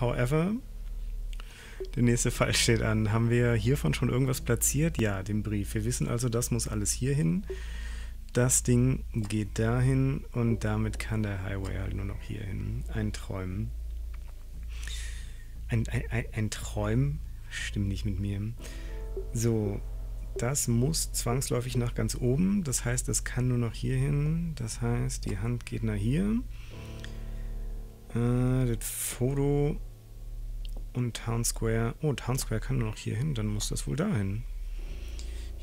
However, der nächste Fall steht an. Haben wir hiervon schon irgendwas platziert? Ja, den Brief. Wir wissen also, das muss alles hier hin. Das Ding geht dahin und damit kann der Highway halt nur noch hier hin. Ein Träumen. Ein, ein, ein, Träumen stimmt nicht mit mir. So, das muss zwangsläufig nach ganz oben. Das heißt, es kann nur noch hier hin. Das heißt, die Hand geht nach hier. Äh, das Foto und Town Square. Oh, Town Square kann nur noch hier hin. Dann muss das wohl dahin.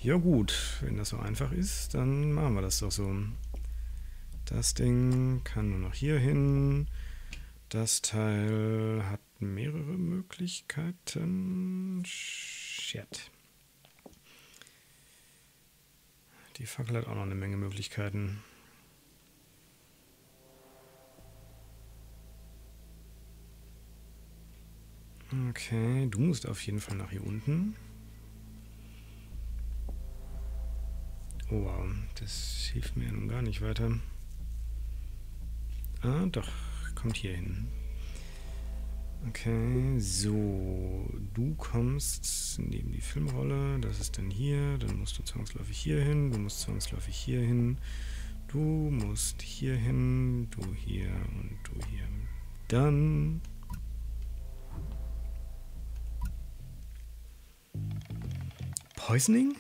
Ja gut, wenn das so einfach ist, dann machen wir das doch so. Das Ding kann nur noch hier hin. Das Teil hat mehrere Möglichkeiten. Shit. Die Fackel hat auch noch eine Menge Möglichkeiten. Okay, du musst auf jeden Fall nach hier unten. Oh wow, das hilft mir nun gar nicht weiter. Ah, doch, kommt hier hin. Okay, so. Du kommst neben die Filmrolle. Das ist dann hier. Dann musst du zwangsläufig hier hin. Du musst zwangsläufig hier hin. Du musst hier hin. Du hier und du hier. Dann. Poisoning?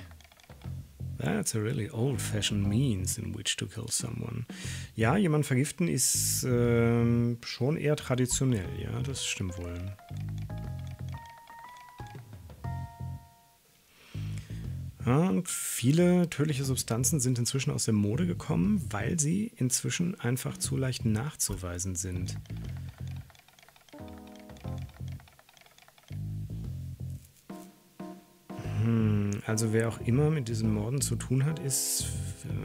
That's a really old-fashioned means in which to kill someone. Ja, jemand vergiften ist äh, schon eher traditionell, ja, das stimmt wohl. Ja, und viele tödliche Substanzen sind inzwischen aus der Mode gekommen, weil sie inzwischen einfach zu leicht nachzuweisen sind. Also wer auch immer mit diesen Morden zu tun hat, ist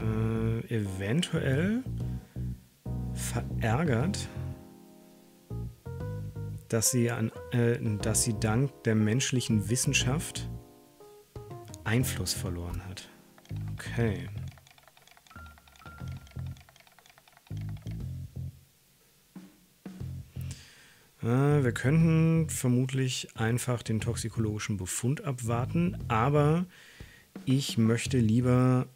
äh, eventuell verärgert, dass sie, an, äh, dass sie dank der menschlichen Wissenschaft Einfluss verloren hat. Okay. Wir könnten vermutlich einfach den toxikologischen Befund abwarten, aber ich möchte lieber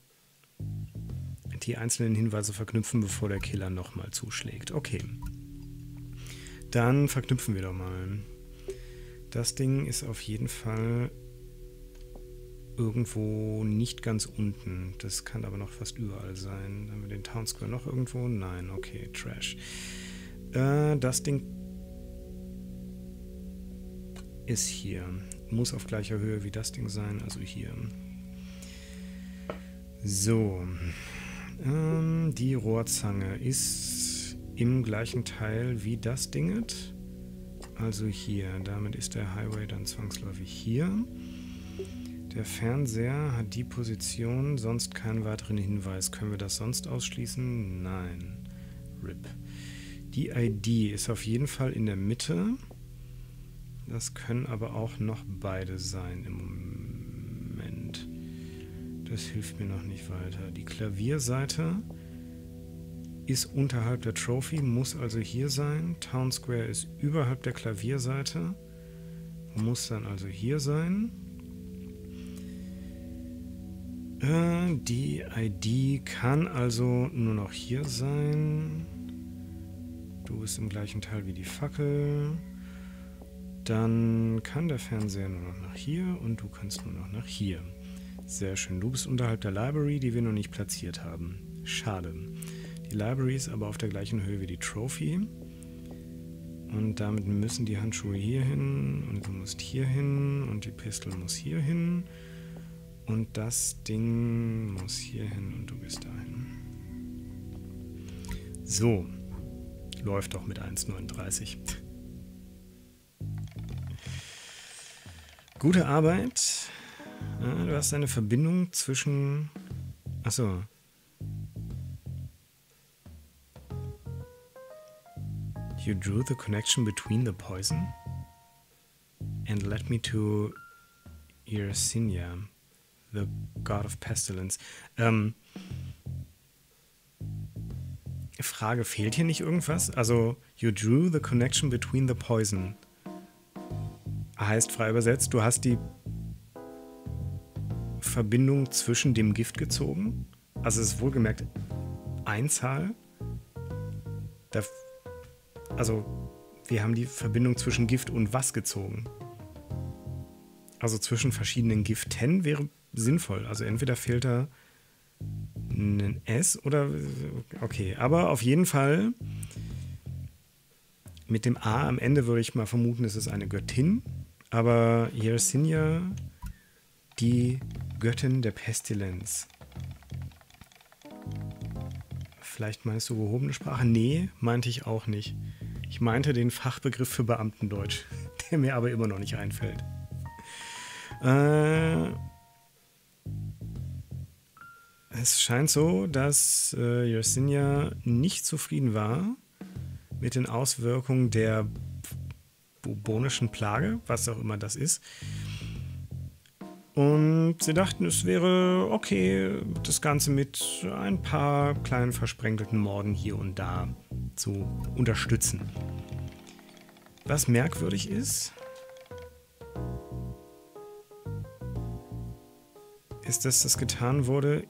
die einzelnen Hinweise verknüpfen, bevor der Killer nochmal zuschlägt. Okay. Dann verknüpfen wir doch mal. Das Ding ist auf jeden Fall irgendwo nicht ganz unten. Das kann aber noch fast überall sein. Haben wir den Town Square noch irgendwo? Nein, okay, Trash. Äh, das Ding ist hier. Muss auf gleicher Höhe wie das Ding sein, also hier. So. Ähm, die Rohrzange ist im gleichen Teil wie das Dinget. Also hier. Damit ist der Highway dann zwangsläufig hier. Der Fernseher hat die Position, sonst keinen weiteren Hinweis. Können wir das sonst ausschließen? Nein. RIP. Die ID ist auf jeden Fall in der Mitte. Das können aber auch noch beide sein im Moment. Das hilft mir noch nicht weiter. Die Klavierseite ist unterhalb der Trophy, muss also hier sein. Town Square ist überhalb der Klavierseite, muss dann also hier sein. Äh, die ID kann also nur noch hier sein. Du bist im gleichen Teil wie die Fackel. Dann kann der Fernseher nur noch nach hier und du kannst nur noch nach hier. Sehr schön. Du bist unterhalb der Library, die wir noch nicht platziert haben. Schade. Die Library ist aber auf der gleichen Höhe wie die Trophy. Und damit müssen die Handschuhe hier hin und du musst hier hin und die Pistole muss hier hin. Und das Ding muss hier hin und du bist dahin. So. Läuft doch mit 1,39. Gute Arbeit. Ja, du hast eine Verbindung zwischen. Achso. You drew the connection between the poison and led me to Yersinia, the god of pestilence. Ähm, Frage, fehlt hier nicht irgendwas? Also, you drew the connection between the poison heißt frei übersetzt, du hast die Verbindung zwischen dem Gift gezogen. Also es ist wohlgemerkt Einzahl. also wir haben die Verbindung zwischen Gift und was gezogen. Also zwischen verschiedenen Giften wäre sinnvoll. Also entweder fehlt da ein S oder okay, aber auf jeden Fall mit dem A am Ende würde ich mal vermuten, es ist eine Göttin, aber Yersinia, die Göttin der Pestilenz. Vielleicht meinst du gehobene Sprache? Nee, meinte ich auch nicht. Ich meinte den Fachbegriff für Beamtendeutsch, der mir aber immer noch nicht einfällt. Äh, es scheint so, dass äh, Yersinia nicht zufrieden war mit den Auswirkungen der bubonischen Plage, was auch immer das ist. Und sie dachten, es wäre okay, das Ganze mit ein paar kleinen versprenkelten Morden hier und da zu unterstützen. Was merkwürdig ist, ist, dass das getan wurde,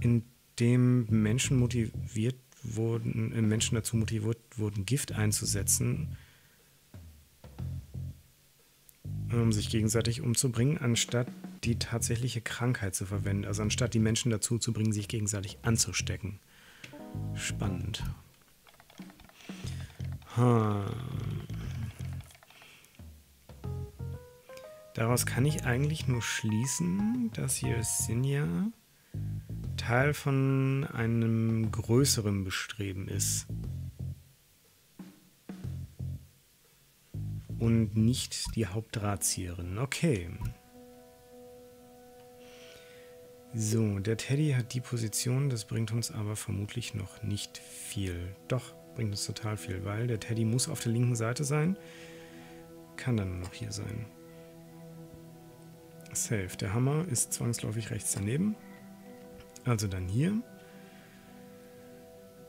indem Menschen motiviert wurden, äh, Menschen dazu motiviert wurden, Gift einzusetzen, um sich gegenseitig umzubringen, anstatt die tatsächliche Krankheit zu verwenden. Also anstatt die Menschen dazu zu bringen, sich gegenseitig anzustecken. Spannend. Ha. Daraus kann ich eigentlich nur schließen, dass hier Sinja Teil von einem größeren Bestreben ist. Und nicht die Hauptdrahtzieherin. Okay. So, der Teddy hat die Position, das bringt uns aber vermutlich noch nicht viel. Doch, bringt uns total viel, weil der Teddy muss auf der linken Seite sein, kann dann nur noch hier sein. Safe. Der Hammer ist zwangsläufig rechts daneben. Also dann hier.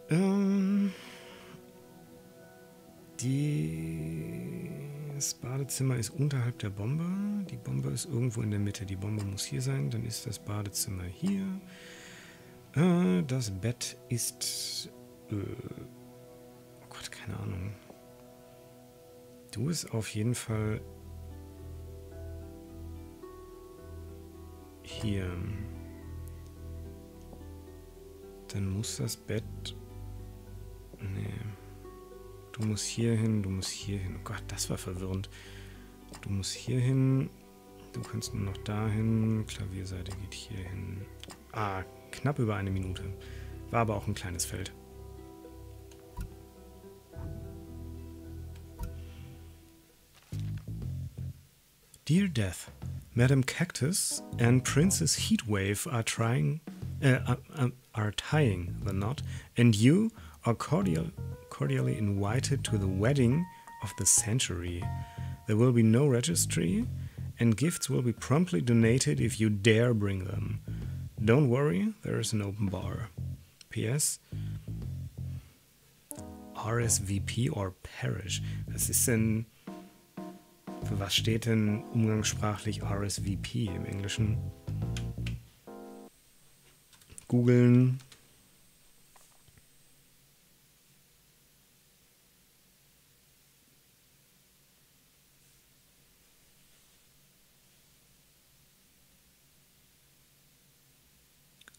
Ähm, die, das Badezimmer ist unterhalb der Bombe. Die Bombe ist irgendwo in der Mitte. Die Bombe muss hier sein. Dann ist das Badezimmer hier. Äh, das Bett ist... Äh, oh Gott, keine Ahnung. Du bist auf jeden Fall hier. Dann muss das Bett. Nee. Du musst hier hin, du musst hier hin. Oh Gott, das war verwirrend. Du musst hier hin. Du kannst nur noch dahin. Klavierseite geht hier hin. Ah, knapp über eine Minute. War aber auch ein kleines Feld. Dear Death, Madam Cactus and Princess Heatwave are trying uh, uh, uh are tying the knot, and you are cordial, cordially invited to the wedding of the century. There will be no registry, and gifts will be promptly donated if you dare bring them. Don't worry, there is an open bar. P.S. RSVP or Parish. Was ist denn. Für was steht denn umgangssprachlich RSVP im Englischen? Googeln.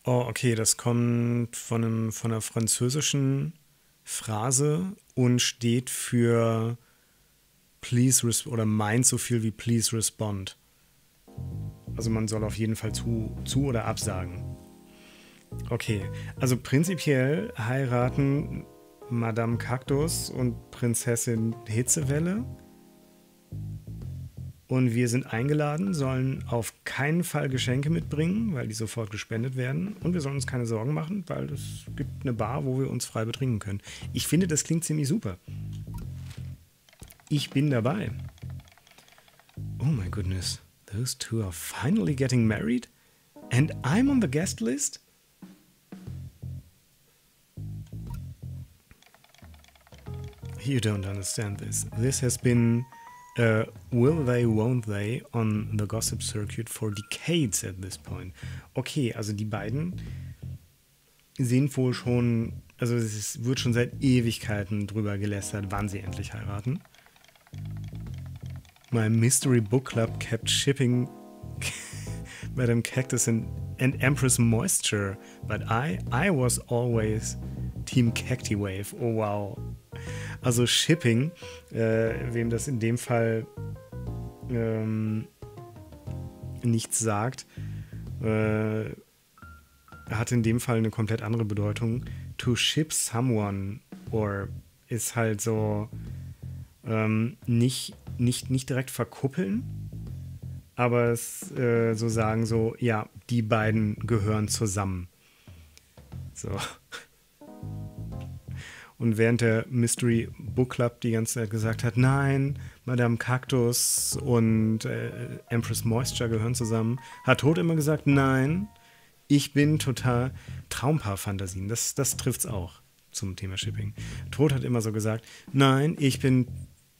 Oh, okay, das kommt von, einem, von einer französischen Phrase und steht für please oder meint so viel wie please respond. Also man soll auf jeden Fall zu, zu oder absagen. Okay, also prinzipiell heiraten Madame Kaktus und Prinzessin Hitzewelle. Und wir sind eingeladen, sollen auf keinen Fall Geschenke mitbringen, weil die sofort gespendet werden. Und wir sollen uns keine Sorgen machen, weil es gibt eine Bar, wo wir uns frei betrinken können. Ich finde, das klingt ziemlich super. Ich bin dabei. Oh my goodness. Those two are finally getting married? And I'm on the guest list? You don't understand this. This has been uh, will they, won't they on the gossip circuit for decades at this point. Okay, also die beiden sind wohl schon, also es wird schon seit Ewigkeiten drüber gelästert, wann sie endlich heiraten. My mystery book club kept shipping Madame Cactus and, and Empress Moisture, but I, I was always Team Cacti Wave. Oh wow. Also Shipping, äh, wem das in dem Fall ähm, nichts sagt, äh, hat in dem Fall eine komplett andere Bedeutung. To ship someone or ist halt so ähm, nicht, nicht, nicht direkt verkuppeln, aber es äh, so sagen so, ja, die beiden gehören zusammen. So. Und während der Mystery Book Club die ganze Zeit gesagt hat, nein, Madame Cactus und äh, Empress Moisture gehören zusammen, hat Tod immer gesagt, nein, ich bin total Traumpaar-Fantasien. Das, das es auch zum Thema Shipping. Tod hat immer so gesagt, nein, ich bin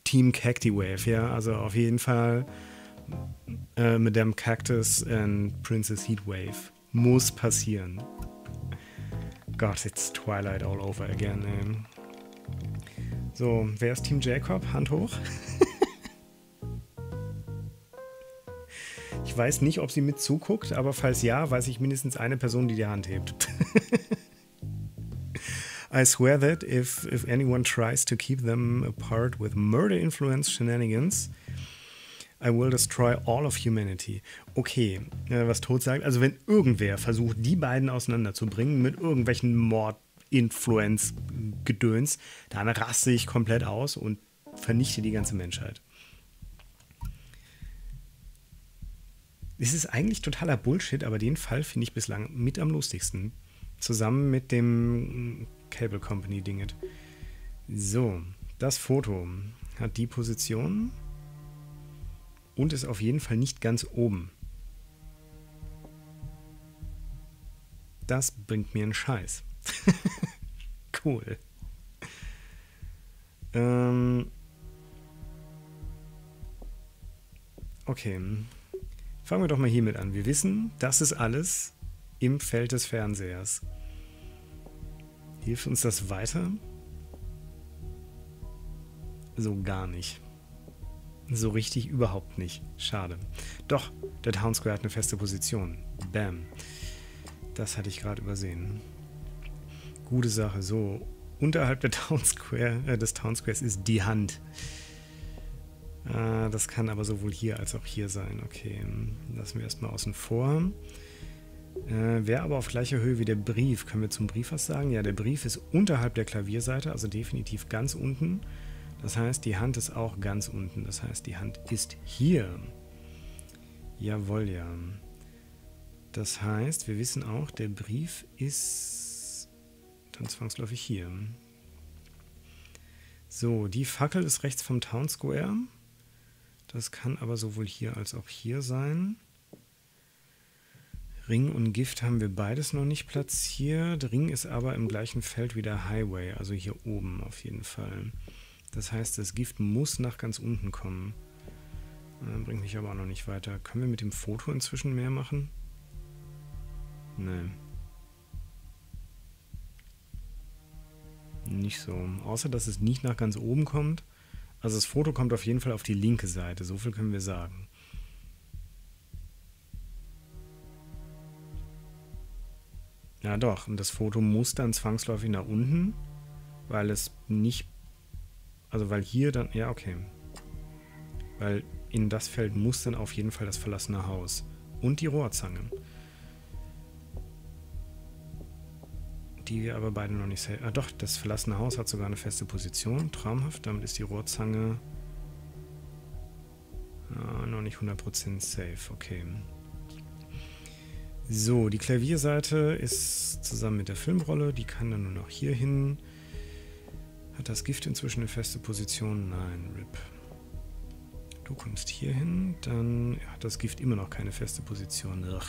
Team Cacti Wave, ja, also auf jeden Fall äh, Madame Cactus und Princess Heatwave. Muss passieren. Gott, it's Twilight all over again. Ey. So, wer ist Team Jacob? Hand hoch. ich weiß nicht, ob sie mit zuguckt, aber falls ja, weiß ich mindestens eine Person, die die Hand hebt. I swear that if, if anyone tries to keep them apart with murder influence shenanigans, I will destroy all of humanity. Okay, äh, was Tod sagt. Also wenn irgendwer versucht, die beiden auseinanderzubringen mit irgendwelchen Mord-Influence-Gedöns, dann raste ich komplett aus und vernichte die ganze Menschheit. Es ist eigentlich totaler Bullshit, aber den Fall finde ich bislang mit am lustigsten. Zusammen mit dem Cable Company Dinget. So, das Foto hat die Position und ist auf jeden Fall nicht ganz oben. Das bringt mir einen Scheiß. cool. Ähm okay. Fangen wir doch mal hiermit an. Wir wissen, das ist alles im Feld des Fernsehers. Hilft uns das weiter? So gar nicht. So richtig überhaupt nicht. Schade. Doch, der Town Square hat eine feste Position. Bam. Das hatte ich gerade übersehen. Gute Sache. So, unterhalb der Town Square, äh, des Town Squares ist die Hand. Äh, das kann aber sowohl hier als auch hier sein. Okay, lassen wir erstmal außen vor. Äh, Wäre aber auf gleicher Höhe wie der Brief. Können wir zum Brief was sagen? Ja, der Brief ist unterhalb der Klavierseite, also definitiv ganz unten. Das heißt, die Hand ist auch ganz unten. Das heißt, die Hand ist hier. Jawohl, ja. Das heißt, wir wissen auch, der Brief ist dann zwangsläufig hier. So, die Fackel ist rechts vom Town Square. Das kann aber sowohl hier als auch hier sein. Ring und Gift haben wir beides noch nicht platziert. Ring ist aber im gleichen Feld wie der Highway, also hier oben auf jeden Fall. Das heißt, das Gift muss nach ganz unten kommen. Äh, bringt mich aber auch noch nicht weiter. Können wir mit dem Foto inzwischen mehr machen? Nee. Nicht so. Außer, dass es nicht nach ganz oben kommt. Also das Foto kommt auf jeden Fall auf die linke Seite. So viel können wir sagen. Ja, doch. Und das Foto muss dann zwangsläufig nach unten, weil es nicht. Also, weil hier dann. Ja, okay. Weil in das Feld muss dann auf jeden Fall das verlassene Haus. Und die Rohrzange. Die wir aber beide noch nicht. Ah, doch, das verlassene Haus hat sogar eine feste Position. Traumhaft. Damit ist die Rohrzange. Ah, noch nicht 100% safe. Okay. So, die Klavierseite ist zusammen mit der Filmrolle, die kann dann nur noch hier hin. Hat das Gift inzwischen eine feste Position? Nein, RIP. Du kommst hier hin, dann hat das Gift immer noch keine feste Position. Ugh.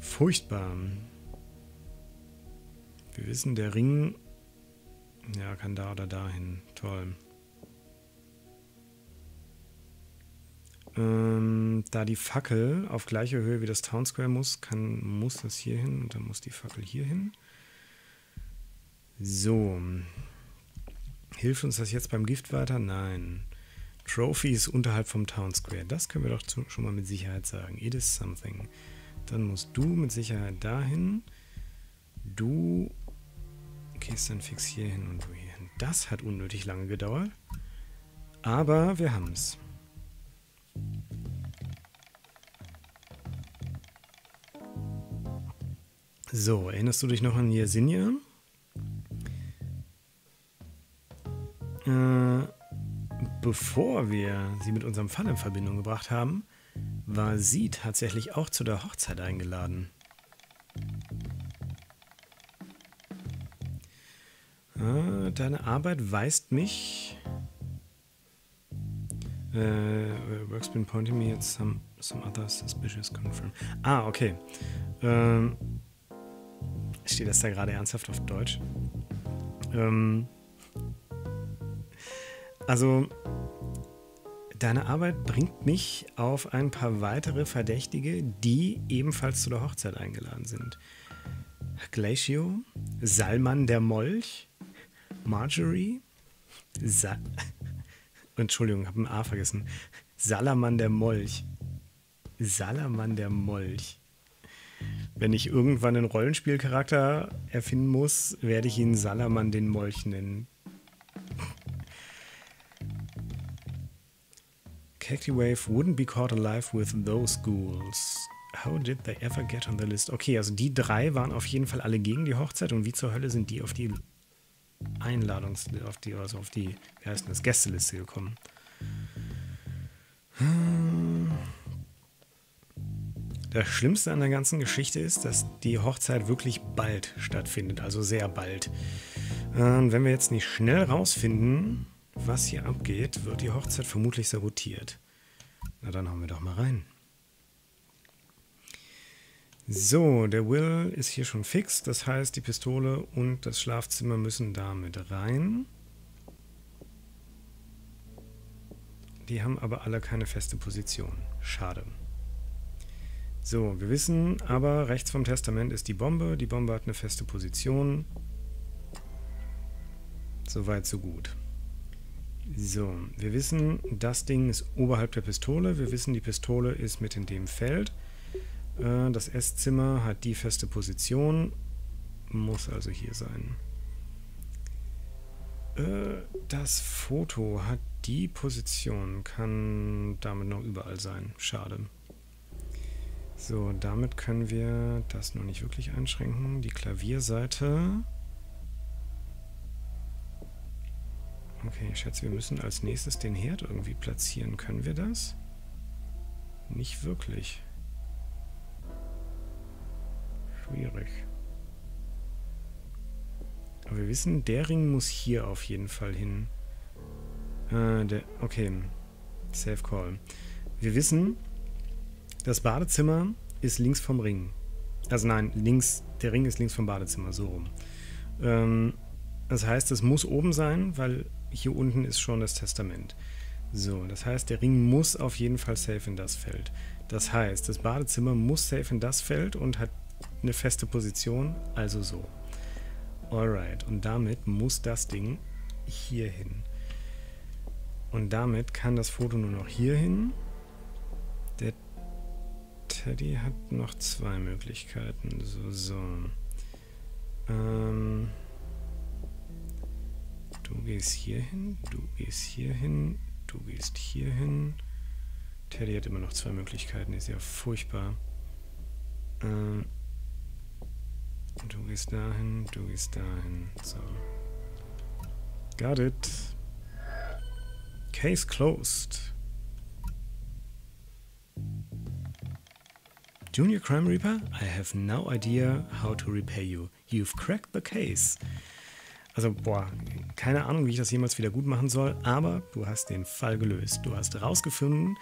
Furchtbar. Wir wissen, der Ring Ja, kann da oder dahin. Toll. Ähm, da die Fackel auf gleicher Höhe wie das Town Square muss, kann, muss das hier hin und dann muss die Fackel hier hin. So. Hilft uns das jetzt beim Gift weiter? Nein. Trophy ist unterhalb vom Town Square. Das können wir doch zu, schon mal mit Sicherheit sagen. It is something. Dann musst du mit Sicherheit dahin. Du gehst dann fix hier hin und du hier hin. Das hat unnötig lange gedauert. Aber wir haben es. So, erinnerst du dich noch an Yersinia? Äh, bevor wir sie mit unserem Fall in Verbindung gebracht haben, war sie tatsächlich auch zu der Hochzeit eingeladen. Äh, deine Arbeit weist mich Uh, work's been pointing me at some, some other suspicious confirm. Ah, okay. Ähm, steht das da gerade ernsthaft auf Deutsch? Ähm, also, deine Arbeit bringt mich auf ein paar weitere Verdächtige, die ebenfalls zu der Hochzeit eingeladen sind. Glacio, Salman der Molch, Marjorie, Sa Entschuldigung, habe ein A vergessen. Salaman der Molch. Salaman der Molch. Wenn ich irgendwann einen Rollenspielcharakter erfinden muss, werde ich ihn Salaman den Molch nennen. Cacti Wave wouldn't be caught alive with those ghouls. How did they ever get on the list? Okay, also die drei waren auf jeden Fall alle gegen die Hochzeit und wie zur Hölle sind die auf die Einladungs auf die, also auf die, wie heißt das, Gästeliste gekommen. Das Schlimmste an der ganzen Geschichte ist, dass die Hochzeit wirklich bald stattfindet, also sehr bald. Und wenn wir jetzt nicht schnell rausfinden, was hier abgeht, wird die Hochzeit vermutlich sabotiert. Na dann hauen wir doch mal rein. So, der Will ist hier schon fix. Das heißt, die Pistole und das Schlafzimmer müssen da mit rein. Die haben aber alle keine feste Position. Schade. So, wir wissen aber, rechts vom Testament ist die Bombe. Die Bombe hat eine feste Position. Soweit, so gut. So, wir wissen, das Ding ist oberhalb der Pistole. Wir wissen, die Pistole ist mit in dem Feld. Äh, das Esszimmer hat die feste Position, muss also hier sein. Äh, das Foto hat die Position, kann damit noch überall sein. Schade. So, damit können wir das noch nicht wirklich einschränken. Die Klavierseite. Okay, ich schätze, wir müssen als nächstes den Herd irgendwie platzieren. Können wir das? Nicht wirklich schwierig. Aber wir wissen, der Ring muss hier auf jeden Fall hin. Äh, der, okay. Safe Call. Wir wissen, das Badezimmer ist links vom Ring. Also nein, links, der Ring ist links vom Badezimmer, so rum. Ähm, das heißt, es muss oben sein, weil hier unten ist schon das Testament. So, das heißt, der Ring muss auf jeden Fall safe in das Feld. Das heißt, das Badezimmer muss safe in das Feld und hat eine feste Position, also so. Alright, und damit muss das Ding hier hin. Und damit kann das Foto nur noch hier hin. Der Teddy hat noch zwei Möglichkeiten. So, so. Ähm, du gehst hier hin, du gehst hier hin, du gehst hier hin. Teddy hat immer noch zwei Möglichkeiten, ist ja furchtbar. Ähm, Du gehst dahin, du gehst dahin. So. Got it. Case closed. Junior Crime Reaper, I have no idea how to repay you. You've cracked the case. Also, boah, keine Ahnung, wie ich das jemals wieder gut machen soll, aber du hast den Fall gelöst. Du hast herausgefunden,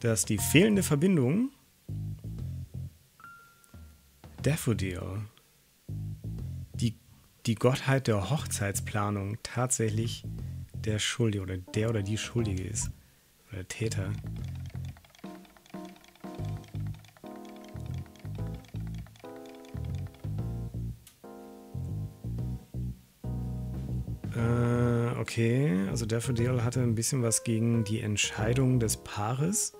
dass die fehlende Verbindung Daffodil die Gottheit der Hochzeitsplanung tatsächlich der Schuldige oder der oder die Schuldige ist. Oder der Täter. Okay, also Daffodil hatte ein bisschen was gegen die Entscheidung des Paares.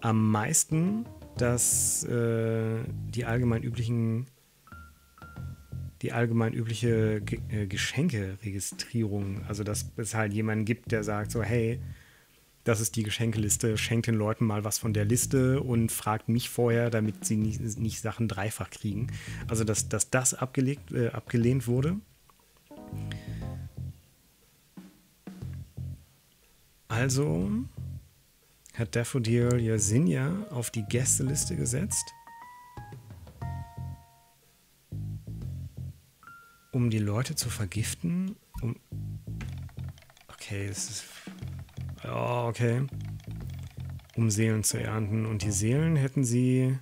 Am meisten, dass äh, die allgemein üblichen die allgemein übliche äh, Geschenkeregistrierung. Also, dass es halt jemanden gibt, der sagt so, hey, das ist die Geschenkeliste, schenkt den Leuten mal was von der Liste und fragt mich vorher, damit sie nicht, nicht Sachen dreifach kriegen. Also, dass, dass das abgelegt, äh, abgelehnt wurde. Also hat Daffodil Yasinja auf die Gästeliste gesetzt um die Leute zu vergiften? Um okay, das ist. Ja, okay. Um Seelen zu ernten. Und die Seelen hätten sie.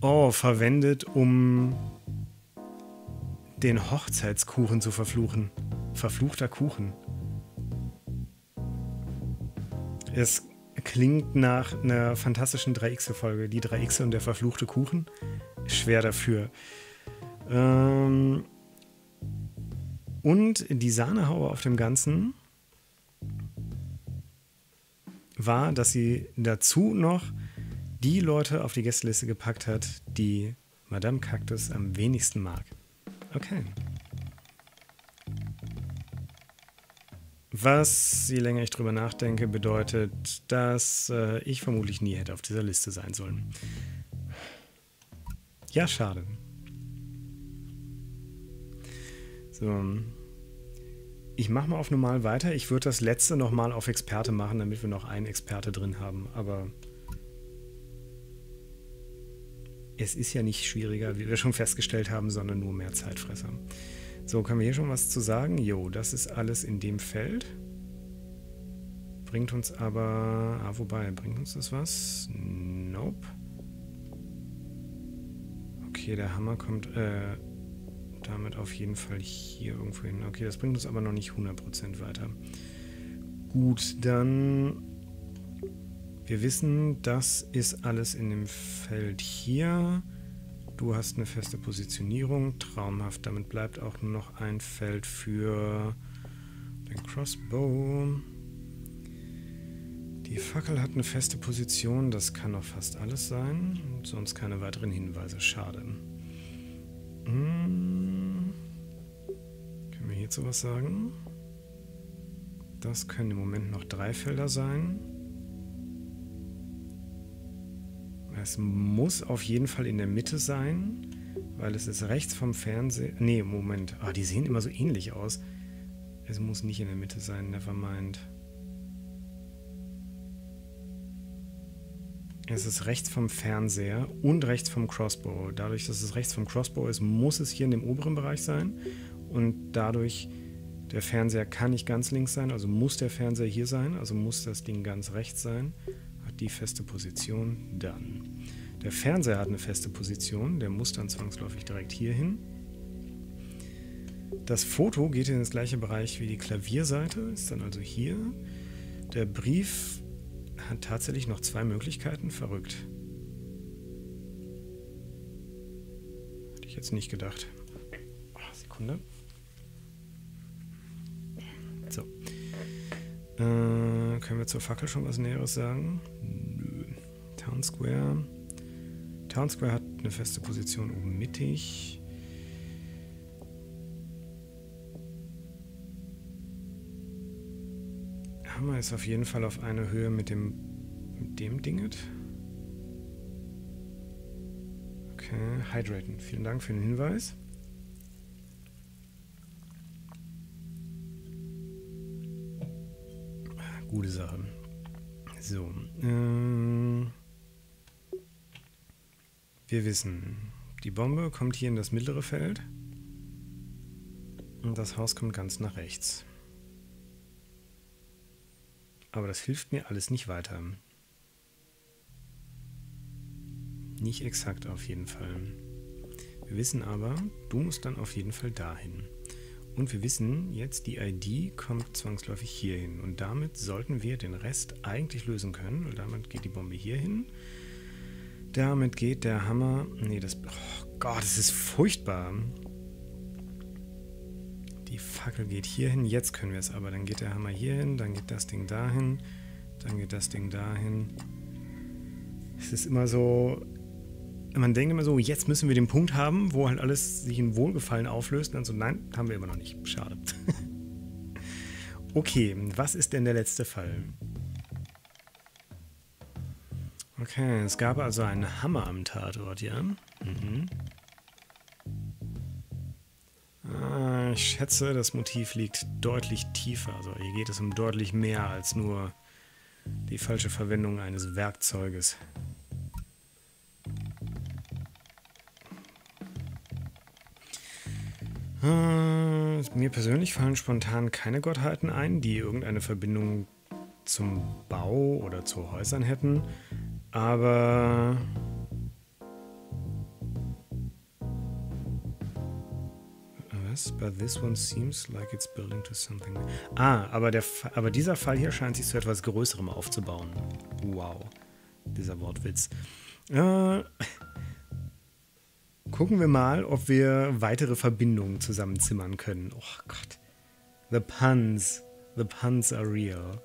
Oh, verwendet, um den Hochzeitskuchen zu verfluchen. Verfluchter Kuchen. Es klingt nach einer fantastischen 3X-Folge. Die 3X und der verfluchte Kuchen. Schwer dafür. Ähm, und die Sahnehaube auf dem Ganzen war, dass sie dazu noch die Leute auf die Gästeliste gepackt hat, die Madame Cactus am wenigsten mag. Okay. Was, je länger ich drüber nachdenke, bedeutet, dass äh, ich vermutlich nie hätte auf dieser Liste sein sollen. Ja, schade. So. Ich mache mal auf normal weiter. Ich würde das letzte nochmal auf Experte machen, damit wir noch einen Experte drin haben. Aber es ist ja nicht schwieriger, wie wir schon festgestellt haben, sondern nur mehr Zeitfresser. So, können wir hier schon was zu sagen? Jo, das ist alles in dem Feld. Bringt uns aber... Ah, wobei, bringt uns das was? Nope. Okay, der Hammer kommt... Äh, damit auf jeden Fall hier irgendwo hin. Okay, das bringt uns aber noch nicht 100% weiter. Gut, dann... Wir wissen, das ist alles in dem Feld hier. Du hast eine feste Positionierung. Traumhaft. Damit bleibt auch nur noch ein Feld für den Crossbow. Die Fackel hat eine feste Position. Das kann auch fast alles sein. sonst keine weiteren Hinweise. Schade. Hm. Können wir hierzu was sagen? Das können im Moment noch drei Felder sein. Es muss auf jeden Fall in der Mitte sein, weil es ist rechts vom Fernseher. Nee, Moment. Ah, die sehen immer so ähnlich aus. Es muss nicht in der Mitte sein, nevermind. Es ist rechts vom Fernseher und rechts vom Crossbow. Dadurch, dass es rechts vom Crossbow ist, muss es hier in dem oberen Bereich sein. Und dadurch, der Fernseher kann nicht ganz links sein, also muss der Fernseher hier sein, also muss das Ding ganz rechts sein. Hat die feste Position dann. Der Fernseher hat eine feste Position, der muss dann zwangsläufig direkt hier hin. Das Foto geht in das gleiche Bereich wie die Klavierseite, ist dann also hier. Der Brief hat tatsächlich noch zwei Möglichkeiten. Verrückt. Hätte ich jetzt nicht gedacht. Oh, Sekunde. So. Äh, können wir zur Fackel schon was Näheres sagen? Nö. Town Square. Town Square hat eine feste Position oben mittig. Hammer ist auf jeden Fall auf einer Höhe mit dem, mit dem Dinget. Okay, Hydraten. Vielen Dank für den Hinweis. Gute Sache. So. Äh, wir wissen, die Bombe kommt hier in das mittlere Feld. Und das Haus kommt ganz nach rechts. Aber das hilft mir alles nicht weiter. Nicht exakt auf jeden Fall. Wir wissen aber, du musst dann auf jeden Fall dahin. Und wir wissen jetzt, die ID kommt zwangsläufig hier hin. Und damit sollten wir den Rest eigentlich lösen können. Und damit geht die Bombe hier hin. Damit geht der Hammer... Nee, das... Oh Gott, das ist furchtbar. Die Fackel geht hier hin. Jetzt können wir es aber. Dann geht der Hammer hier hin. Dann geht das Ding dahin. Dann geht das Ding dahin. Es ist immer so man denkt immer so, jetzt müssen wir den Punkt haben, wo halt alles sich in Wohlgefallen auflöst. Und dann so, nein, haben wir immer noch nicht. Schade. okay, was ist denn der letzte Fall? Okay, es gab also einen Hammer am Tatort, ja? Mhm. Ah, ich schätze, das Motiv liegt deutlich tiefer. Also hier geht es um deutlich mehr als nur die falsche Verwendung eines Werkzeuges. Äh, mir persönlich fallen spontan keine Gottheiten ein, die irgendeine Verbindung zum Bau oder zu Häusern hätten. Aber Was? But this one seems like it's building to something. Ah, aber, der, aber dieser Fall hier scheint sich zu etwas Größerem aufzubauen. Wow. Dieser Wortwitz. Äh, Gucken wir mal, ob wir weitere Verbindungen zusammenzimmern können. Oh Gott. The puns. The puns are real.